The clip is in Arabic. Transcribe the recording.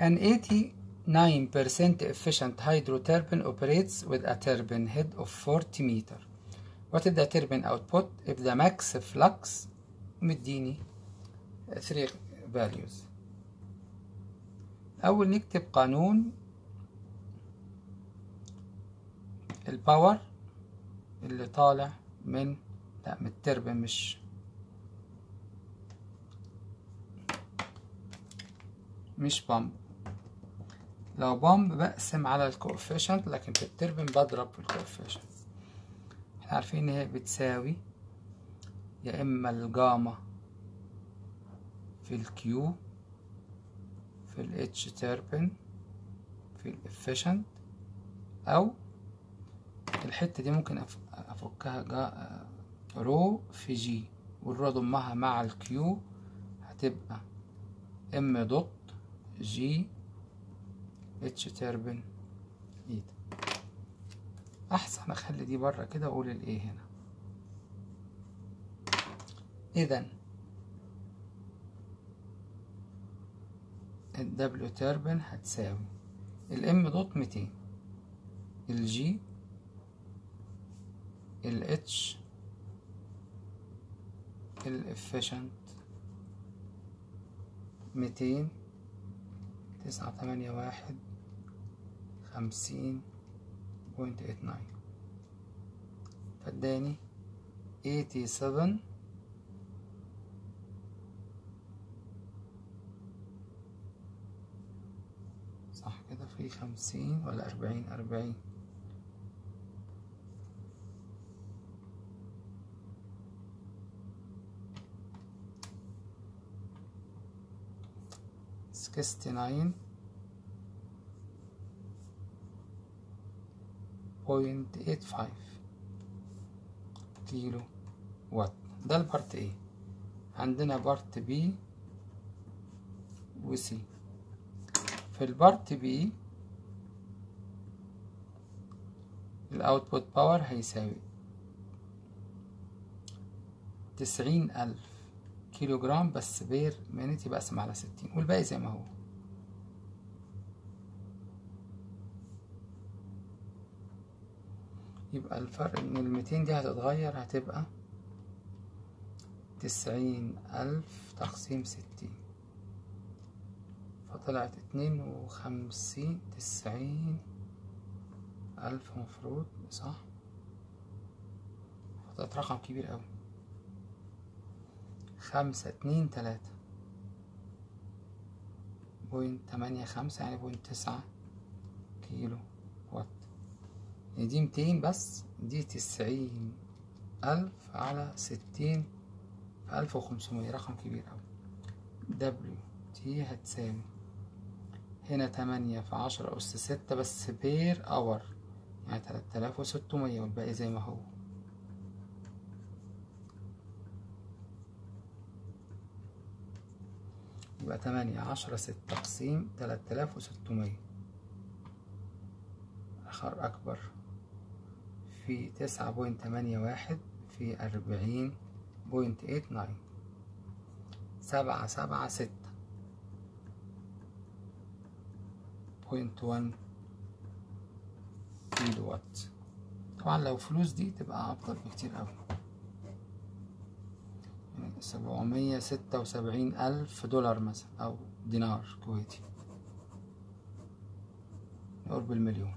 An 89% efficient hydroturbine operates with a turbine head of 40 meter. What is the turbine output if the max flux مديني 3 values أول نكتب قانون الباور اللي طالع من لا من التربين مش مش pump لو pump بقسم على ال coefficient لكن في التربين بضرب في ال coefficient. إحنا عارفين إن هي بتساوي يا إما الجاما في الكيو في الاتش تربين في الافيشنت أو الحتة دي ممكن أفكها جا rho في g وال rho ضمها مع ال Q هتبقى m dot g H turbine eta احسن اخلي دي بره كده واقول الايه هنا. اذا ال W turbine هتساوي ال m dot ميتين الجي الاتش الافيشنت ميتين تسعة تمانية واحد خمسين بوينت ايت ناين فاداني ايتي سفن صح كده في خمسين ولا أربعين؟ أربعين. sixty nine 0.85 كيلو وات ده ال part A. عندنا part B و C. في ال part B ال output power هيساوي تسعين ألف كيلو جرام بس per minute يبقى على ستين. والباقي زي ما هو. يبقى الفرق ان الميتين دي هتتغير هتبقى تسعين ألف تقسيم ستين. فطلعت اتنين وخمسين تسعين ألف مفروض صح؟ فطلعت رقم كبير أوي. خمسة اتنين تلاتة point تمانية خمسة يعني point تسعة كيلو. دي ميتين بس دي تسعين ألف على ستين في ألف وخمسمية رقم كبير أوي. W T هتساوي هنا تمانية في عشرة أس ستة بس per hour يعني تلات آلاف وستمية والباقي زي ما هو. يبقى تمانية عشرة ستة تقسيم تلات آلاف وستمية. آخر أكبر. في تسعة point تمانية واحد في أربعين point eight nine سبعة سبعة ستة. point one كيلو وات طبعا لو فلوس دي تبقى أكتر بكتير أوي. سبعمية ستة وسبعين ألف دولار مثلا أو دينار كويتي. قرب المليون.